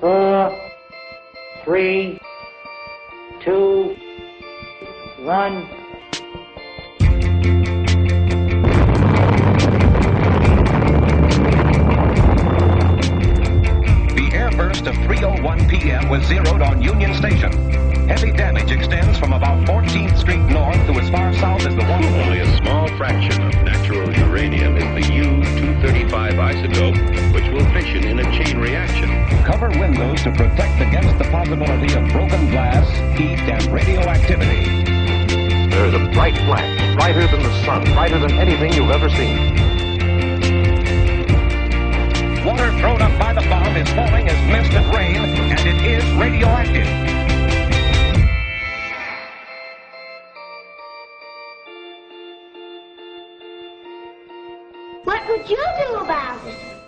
Four, three, two, one. The airburst of 3.01 p.m. was zeroed on Union Station. Heavy damage extends from about 14th Street north to as far south as the one. Only a small fraction of natural uranium is the U-235 isotope, which will fission in a chain reaction. Cover windows to protect against the possibility of broken glass, heat, and radioactivity. There is a bright flash, brighter than the sun, brighter than anything you've ever seen. Water thrown up by the bomb is falling as mist and rain, and it is radioactive. What would you do about it?